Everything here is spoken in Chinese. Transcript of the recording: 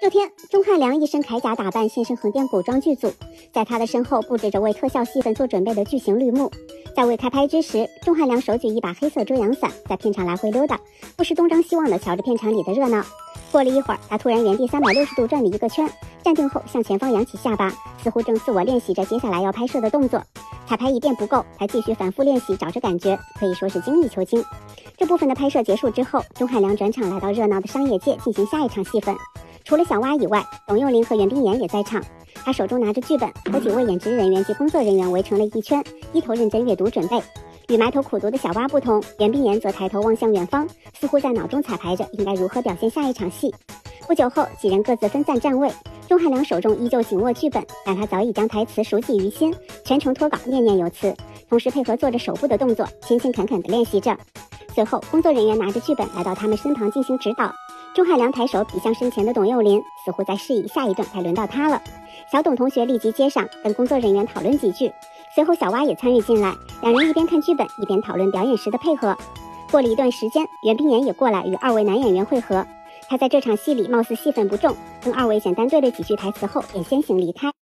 这天，钟汉良一身铠甲打扮现身横店古装剧组，在他的身后布置着为特效戏份做准备的巨型绿幕。在未开拍之时，钟汉良手举一把黑色遮阳伞，在片场来回溜达，不时东张西望的瞧着片场里的热闹。过了一会儿，他突然原地三百六十度转了一个圈，站定后向前方扬起下巴，似乎正自我练习着接下来要拍摄的动作。彩排一遍不够，还继续反复练习，找着感觉，可以说是精益求精。这部分的拍摄结束之后，钟汉良转场来到热闹的商业街进行下一场戏份。除了小蛙以外，董又霖和袁冰妍也在场。他手中拿着剧本，和几位演职人员及工作人员围成了一圈，低头认真阅读准备。与埋头苦读的小蛙不同，袁冰妍则抬头望向远方，似乎在脑中彩排着应该如何表现下一场戏。不久后，几人各自分散站位，钟汉良手中依旧紧握剧本，但他早已将台词熟记于心，全程脱稿，念念有词，同时配合做着手部的动作，勤勤恳恳地练习着。随后，工作人员拿着剧本来到他们身旁进行指导。钟汉良抬手比向身前的董又霖，似乎在示意下一段该轮到他了。小董同学立即接上，跟工作人员讨论几句。随后，小蛙也参与进来，两人一边看剧本，一边讨论表演时的配合。过了一段时间，袁冰妍也过来与二位男演员会合。她在这场戏里貌似戏份不重，跟二位简单对了几句台词后，也先行离开。